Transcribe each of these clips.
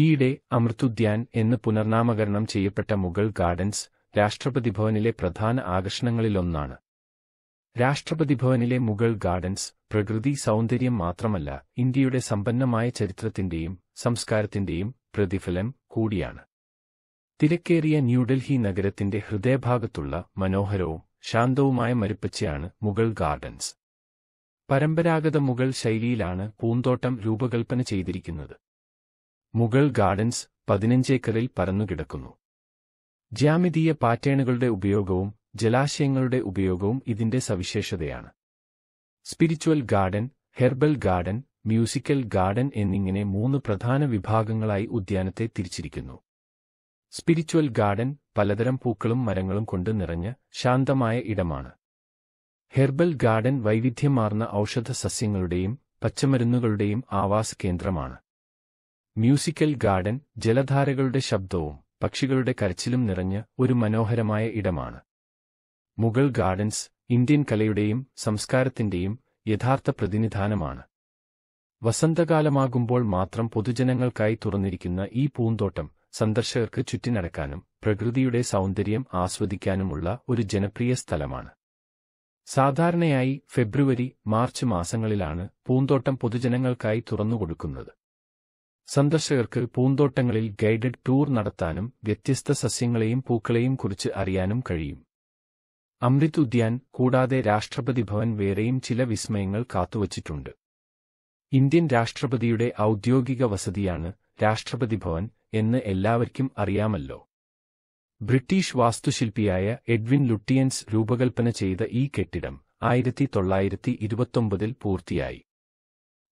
ഈയിടെ അമൃതുദ്യാൻ എന്ന് പുനർനാമകരണം ചെയ്യപ്പെട്ട മുഗൾ ഗാർഡൻസ് രാഷ്ട്രപതി ഭവനിലെ പ്രധാന ആകർഷണങ്ങളിലൊന്നാണ്. രാഷ്ട്രപതി ഭവനിലെ മുഗൾ ഗാർഡൻസ് പ്രകൃതി സൗന്ദര്യം മാത്രമല്ല ഇന്ത്യയുടെ സമ്പന്നമായ ചരിത്രത്തിന്റെയും സംസ്കാരത്തിന്റെയും പ്രതിഫലം കൂടിയാണ്. തിരക്കേറിയ ന്യൂഡൽഹി നഗരത്തിന്റെ ഹൃദയഭാഗത്തുള്ള മനോഹരവും ശാന്തവുമായ മരുപ്പച്ചയാണ് മുഗൾ ഗാർഡൻസ്. പരമ്പരാഗത മുഗൾ ശൈലിയിലാണ് പൂന്തോട്ടം രൂപകൽപ്പന ചെയ്തിരിക്കുന്നത്. മുഗൾ ഗാർഡൻസ് പതിനഞ്ചേക്കറിൽ പരന്നുകിടക്കുന്നു. ജ്യാമിതീയ പാറ്റേണുകളുടെ ഉപയോഗവും ജലാശയങ്ങളുടെ ഉപയോഗവും ഇതിന്റെ സവിശേഷതയാണ്. Spiritual garden herbal garden musical garden എന്നിങ്ങനെ മൂന്ന് പ്രധാന വിഭാഗങ്ങളായി ഉദ്യാനത്തെ തിരിച്ചിരിക്കുന്നു. സ്പിരിച്വൽ ഗാർഡൻ പലതരം പൂക്കളും മരങ്ങളും കൊണ്ട് നിറഞ്ഞ ശാന്തമായ ഇടമാണ്. ഹെർബൽ ഗാർഡൻ വൈവിധ്യമാർന്ന ഔഷധ സസ്യങ്ങളുടെയും പച്ചമരുന്നുകളുടെയും ആവാസ കേന്ദ്രമാണ് മ്യൂസിക്കൽ ഗാർഡൻ ജലധാരകളുടെ ശബ്ദവും പക്ഷികളുടെ കരച്ചിലും നിറഞ്ഞ ഒരു മനോഹരമായ ഇടമാണ്. മുഗൾ ഗാർഡൻസ് ഇന്ത്യൻ കലയുടെയും സംസ്കാരത്തിന്റെയും യഥാർത്ഥ പ്രതിനിധാനമാണ്. വസന്തകാലമാകുമ്പോൾ മാത്രം പൊതുജനങ്ങൾക്കായി തുറന്നിരിക്കുന്ന ഈ പൂന്തോട്ടം സന്ദർശകർക്ക് ചുറ്റിനടക്കാനും പ്രകൃതിയുടെ സൗന്ദര്യം ആസ്വദിക്കാനുമുള്ള ഒരു ജനപ്രിയ സ്ഥലമാണ്. സാധാരണയായി ഫെബ്രുവരി മാർച്ച് മാസങ്ങളിലാണ് പൂന്തോട്ടം പൊതുജനങ്ങൾക്കായി തുറന്നുകൊടുക്കുന്നത്. സന്ദർശകർക്ക് പൂന്തോട്ടങ്ങളിൽ ഗൈഡഡ് ടൂർ നടത്താനും വ്യത്യസ്ത സസ്യങ്ങളെയും പൂക്കളെയും കുറിച്ച് അറിയാനും കഴിയും. അമൃത് ഉദ്യാൻ കൂടാതെ രാഷ്ട്രപതി ഭവൻ വേറെയും ചില വിസ്മയങ്ങൾ കാത്തുവച്ചിട്ടുണ്ട്. ഇന്ത്യൻ രാഷ്ട്രപതിയുടെ ഔദ്യോഗിക വസതിയാണ് രാഷ്ട്രപതി ഭവൻ എന്ന് എല്ലാവർക്കും അറിയാമല്ലോ. ബ്രിട്ടീഷ് വാസ്തുശില്പിയായ എഡ്വിൻ ലുട്ടിയൻസ് രൂപകൽപ്പന ചെയ്ത ഈ കെട്ടിടം ആയിരത്തി തൊള്ളായിരത്തി ഇരുപത്തൊമ്പതിൽ പൂർത്തിയായി.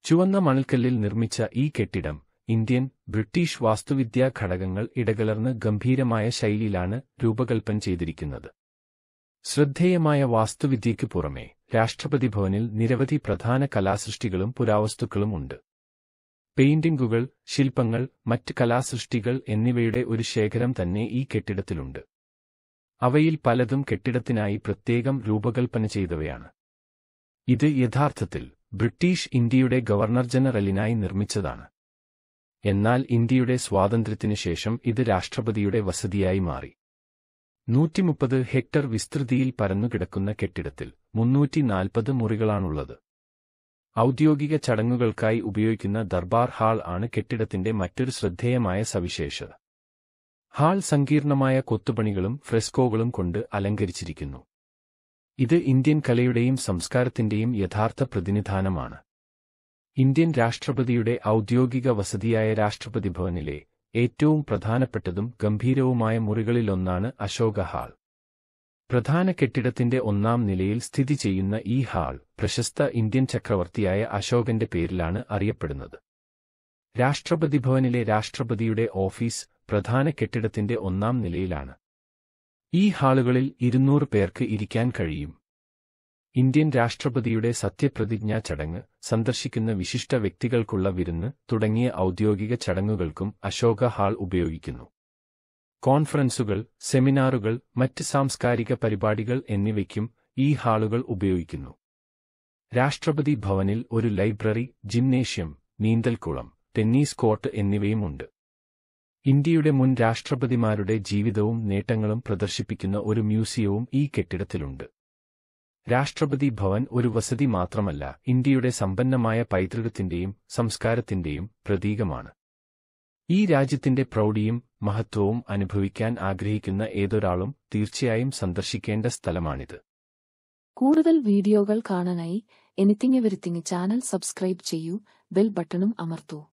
ചുവന്ന മണൽക്കല്ലിൽ നിർമ്മിച്ച ഈ കെട്ടിടം ഇന്ത്യൻ ബ്രിട്ടീഷ് വാസ്തുവിദ്യാ ഘടകങ്ങൾ ഇടകലർന്ന് ഗംഭീരമായ ശൈലിയിലാണ് രൂപകൽപ്പന ചെയ്തിരിക്കുന്നത്. ശ്രദ്ധേയമായ വാസ്തുവിദ്യയ്ക്ക് പുറമെ രാഷ്ട്രപതി ഭവനിൽ നിരവധി പ്രധാന കലാസൃഷ്ടികളും പുരാവസ്തുക്കളും ഉണ്ട്. പെയിന്റിംഗുകൾ ശില്പങ്ങൾ മറ്റ് കലാസൃഷ്ടികൾ എന്നിവയുടെ ഒരു ശേഖരം തന്നെ ഈ കെട്ടിടത്തിലുണ്ട്. അവയിൽ പലതും കെട്ടിടത്തിനായി പ്രത്യേകം രൂപകൽപ്പന ചെയ്തവയാണ്. ഇത് യഥാർത്ഥത്തിൽ ബ്രിട്ടീഷ് ഇന്ത്യയുടെ ഗവർണർ ജനറലിനായി നിർമ്മിച്ചതാണ്. എന്നാൽ ഇന്ത്യയുടെ സ്വാതന്ത്ര്യത്തിനു ശേഷം ഇത് രാഷ്ട്രപതിയുടെ വസതിയായി മാറി. നൂറ്റിമുപ്പത് ഹെക്ടർ വിസ്തൃതിയിൽ പരന്നുകിടക്കുന്ന കെട്ടിടത്തിൽ മുന്നൂറ്റി നാൽപ്പത് മുറികളാണുള്ളത്. ഔദ്യോഗിക ചടങ്ങുകൾക്കായി ഉപയോഗിക്കുന്ന ദർബാർ ഹാൾ ആണ് കെട്ടിടത്തിന്റെ മറ്റൊരു ശ്രദ്ധേയമായ സവിശേഷത. ഹാൾ സങ്കീർണമായ കൊത്തുപണികളും ഫ്രെസ്കോകളും കൊണ്ട് അലങ്കരിച്ചിരിക്കുന്നു. ഇത് ഇന്ത്യൻ കലയുടെയും സംസ്കാരത്തിന്റെയും യഥാർത്ഥ പ്രതിനിധാനമാണ്. ഇന്ത്യൻ രാഷ്ട്രപതിയുടെ ഔദ്യോഗിക വസതിയായ രാഷ്ട്രപതി ഭവനിലെ ഏറ്റവും പ്രധാനപ്പെട്ടതും ഗംഭീരവുമായ മുറികളിലൊന്നാണ് അശോക ഹാൾ. പ്രധാന കെട്ടിടത്തിന്റെ ഒന്നാം നിലയിൽ സ്ഥിതി ചെയ്യുന്ന ഈ ഹാൾ പ്രശസ്ത ഇന്ത്യൻ ചക്രവർത്തിയായ അശോകന്റെ പേരിലാണ് അറിയപ്പെടുന്നത്. രാഷ്ട്രപതി ഭവനിലെ രാഷ്ട്രപതിയുടെ ഓഫീസ് പ്രധാന കെട്ടിടത്തിന്റെ ഒന്നാം നിലയിലാണ്. ഈ ഹാളുകളിൽ ഇരുന്നൂറ് പേർക്ക് ഇരിക്കാൻ കഴിയും. ഇന്ത്യൻ രാഷ്ട്രപതിയുടെ സത്യപ്രതിജ്ഞാ ചടങ്ങ് സന്ദർശിക്കുന്ന വിശിഷ്ട വ്യക്തികൾക്കുള്ള വിരുന്ന് തുടങ്ങിയ ഔദ്യോഗിക ചടങ്ങുകൾക്കും അശോക ഹാൾ ഉപയോഗിക്കുന്നു. കോൺഫറൻസുകൾ സെമിനാറുകൾ മറ്റ് സാംസ്കാരിക പരിപാടികൾ എന്നിവയ്ക്കും ഈ ഹാളുകൾ ഉപയോഗിക്കുന്നു. രാഷ്ട്രപതി ഭവനിൽ ഒരു ലൈബ്രറി ജിംനേഷ്യം നീന്തൽക്കുളം ടെന്നീസ് കോർട്ട് എന്നിവയുമുണ്ട്. ഇന്ത്യയുടെ മുൻ രാഷ്ട്രപതിമാരുടെ ജീവിതവും നേട്ടങ്ങളും പ്രദർശിപ്പിക്കുന്ന ഒരു മ്യൂസിയവും ഈ കെട്ടിടത്തിലുണ്ട്. രാഷ്ട്രപതി ഭവൻ ഒരു വസതി മാത്രമല്ല ഇന്ത്യയുടെ സമ്പന്നമായ പൈതൃകത്തിന്റെയും സംസ്കാരത്തിന്റെയും പ്രതീകമാണ്. ഈ രാജ്യത്തിന്റെ പ്രൗഢിയും മഹത്വവും അനുഭവിക്കാൻ ആഗ്രഹിക്കുന്ന ഏതൊരാളും തീർച്ചയായും സന്ദർശിക്കേണ്ട സ്ഥലമാണിത്. കൂടുതൽ വീഡിയോകൾ കാണാനായി എനിത്തിങ് എവരിത്തിങ് ചാനൽ സബ്സ്ക്രൈബ് ചെയ്യൂ ബെൽ ബട്ടണും അമർത്തൂ.